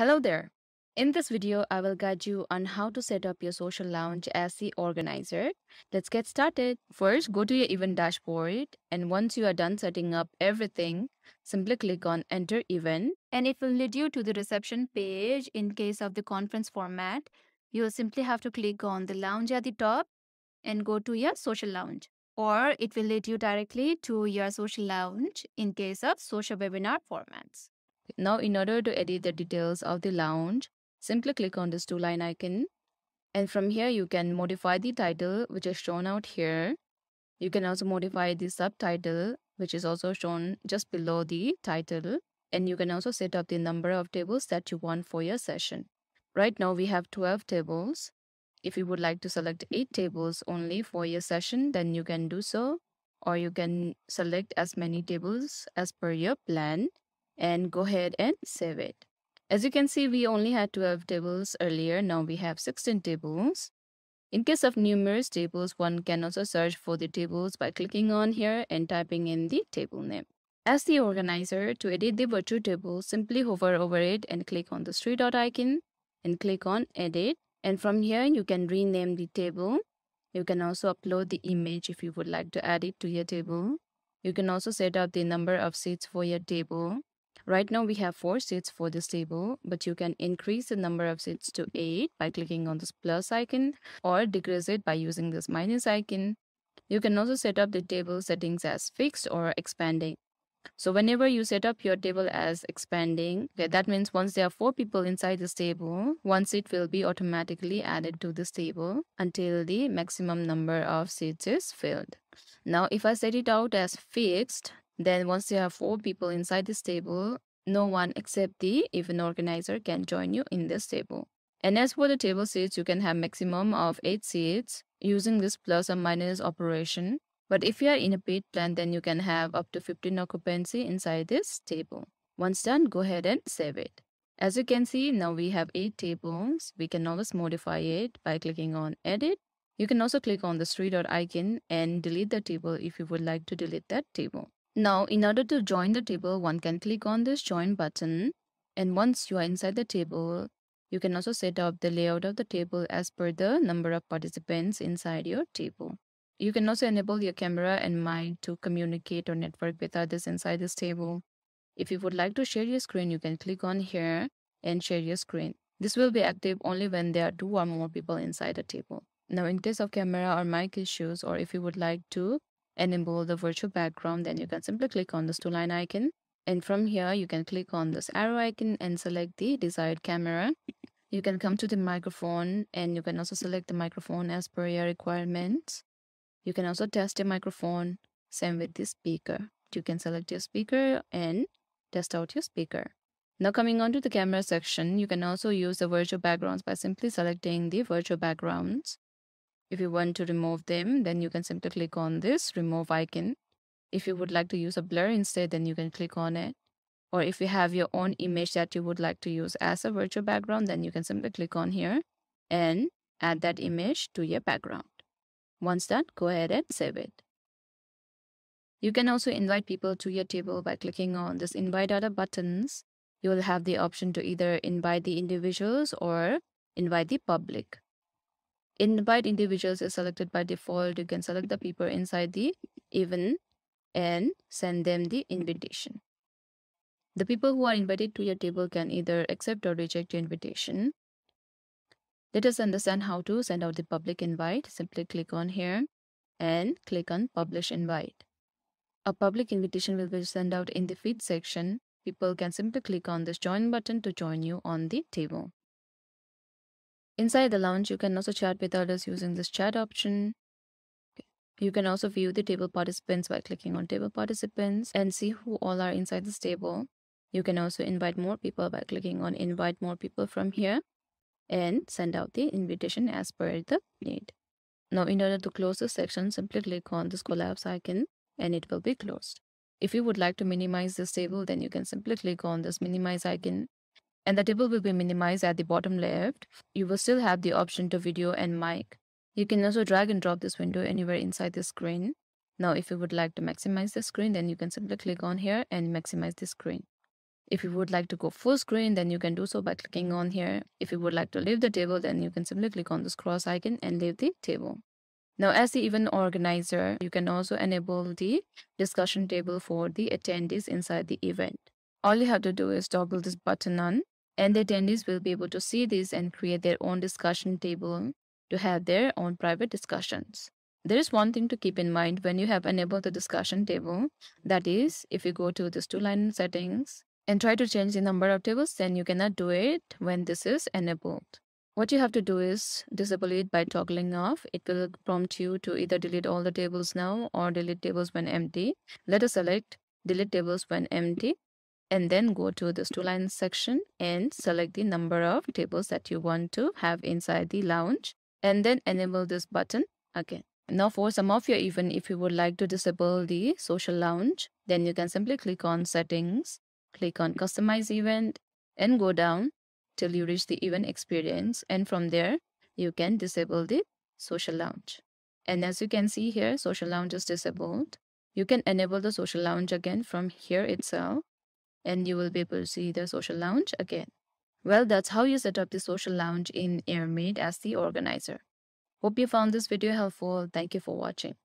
Hello there. In this video, I will guide you on how to set up your social lounge as the organizer. Let's get started. First, go to your event dashboard and once you are done setting up everything, simply click on enter event and it will lead you to the reception page. In case of the conference format, you will simply have to click on the lounge at the top and go to your social lounge or it will lead you directly to your social lounge in case of social webinar formats. Now, in order to edit the details of the lounge, simply click on this two line icon. And from here, you can modify the title, which is shown out here. You can also modify the subtitle, which is also shown just below the title. And you can also set up the number of tables that you want for your session. Right now, we have 12 tables. If you would like to select 8 tables only for your session, then you can do so. Or you can select as many tables as per your plan and go ahead and save it. As you can see, we only had 12 tables earlier. Now we have 16 tables. In case of numerous tables, one can also search for the tables by clicking on here and typing in the table name. As the organizer, to edit the virtual table, simply hover over it and click on the three dot icon and click on edit. And from here, you can rename the table. You can also upload the image if you would like to add it to your table. You can also set up the number of seats for your table. Right now we have four seats for this table, but you can increase the number of seats to eight by clicking on this plus icon or decrease it by using this minus icon. You can also set up the table settings as fixed or expanding. So whenever you set up your table as expanding, okay, that means once there are four people inside this table, one seat will be automatically added to this table until the maximum number of seats is filled. Now, if I set it out as fixed, then once there are four people inside this table, no one except the event organizer can join you in this table. And as for the table seats, you can have maximum of 8 seats using this plus or minus operation. But if you are in a paid plan, then you can have up to 15 occupancy inside this table. Once done, go ahead and save it. As you can see, now we have 8 tables. We can always modify it by clicking on edit. You can also click on the three dot icon and delete the table if you would like to delete that table. Now, in order to join the table, one can click on this join button. And once you are inside the table, you can also set up the layout of the table as per the number of participants inside your table. You can also enable your camera and mic to communicate or network with others inside this table. If you would like to share your screen, you can click on here and share your screen. This will be active only when there are two or more people inside the table. Now, in case of camera or mic issues, or if you would like to enable the virtual background, then you can simply click on this two line icon. And from here, you can click on this arrow icon and select the desired camera. You can come to the microphone and you can also select the microphone as per your requirements. You can also test your microphone, same with the speaker. You can select your speaker and test out your speaker. Now coming on to the camera section, you can also use the virtual backgrounds by simply selecting the virtual backgrounds. If you want to remove them, then you can simply click on this remove icon. If you would like to use a blur instead, then you can click on it. Or if you have your own image that you would like to use as a virtual background, then you can simply click on here and add that image to your background. Once done, go ahead and save it. You can also invite people to your table by clicking on this invite other buttons. You will have the option to either invite the individuals or invite the public invite individuals is selected by default. You can select the people inside the event and send them the invitation. The people who are invited to your table can either accept or reject your invitation. Let us understand how to send out the public invite. Simply click on here and click on publish invite. A public invitation will be sent out in the feed section. People can simply click on this join button to join you on the table. Inside the lounge, you can also chat with others using this chat option. You can also view the table participants by clicking on table participants and see who all are inside this table. You can also invite more people by clicking on invite more people from here and send out the invitation as per the need. Now, in order to close this section, simply click on this collapse icon and it will be closed. If you would like to minimize this table, then you can simply click on this minimize icon and the table will be minimized at the bottom left. You will still have the option to video and mic. You can also drag and drop this window anywhere inside the screen. Now, if you would like to maximize the screen, then you can simply click on here and maximize the screen. If you would like to go full screen, then you can do so by clicking on here. If you would like to leave the table, then you can simply click on this cross icon and leave the table. Now, as the event organizer, you can also enable the discussion table for the attendees inside the event. All you have to do is toggle this button on and the attendees will be able to see this and create their own discussion table to have their own private discussions. There is one thing to keep in mind when you have enabled the discussion table. That is, if you go to this two line settings and try to change the number of tables, then you cannot do it when this is enabled. What you have to do is disable it by toggling off. It will prompt you to either delete all the tables now or delete tables when empty. Let us select delete tables when empty and then go to this two lines section and select the number of tables that you want to have inside the lounge and then enable this button again. Now for some of your event, if you would like to disable the social lounge, then you can simply click on settings, click on customize event and go down till you reach the event experience. And from there, you can disable the social lounge. And as you can see here, social lounge is disabled. You can enable the social lounge again from here itself and you will be able to see the social lounge again. Well, that's how you set up the social lounge in Airmeet as the organizer. Hope you found this video helpful. Thank you for watching.